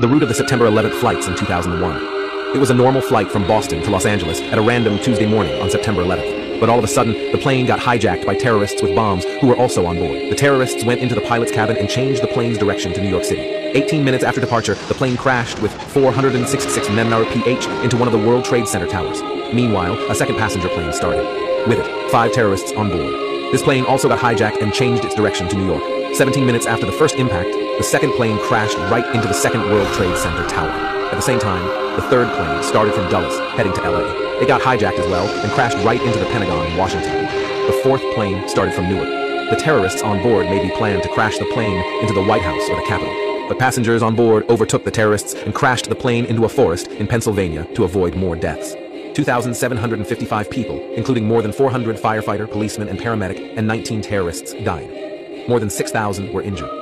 the route of the September 11th flights in 2001. It was a normal flight from Boston to Los Angeles at a random Tuesday morning on September 11th. But all of a sudden, the plane got hijacked by terrorists with bombs who were also on board. The terrorists went into the pilot's cabin and changed the plane's direction to New York City. 18 minutes after departure, the plane crashed with 466 men, PH into one of the World Trade Center towers. Meanwhile, a second passenger plane started. With it, five terrorists on board. This plane also got hijacked and changed its direction to New York. 17 minutes after the first impact, the second plane crashed right into the second World Trade Center tower. At the same time, the third plane started from Dulles, heading to LA. It got hijacked as well and crashed right into the Pentagon in Washington. The fourth plane started from Newark. The terrorists on board maybe planned to crash the plane into the White House or the Capitol. But passengers on board overtook the terrorists and crashed the plane into a forest in Pennsylvania to avoid more deaths. 2,755 people, including more than 400 firefighter, policemen, and paramedic, and 19 terrorists died. More than 6,000 were injured.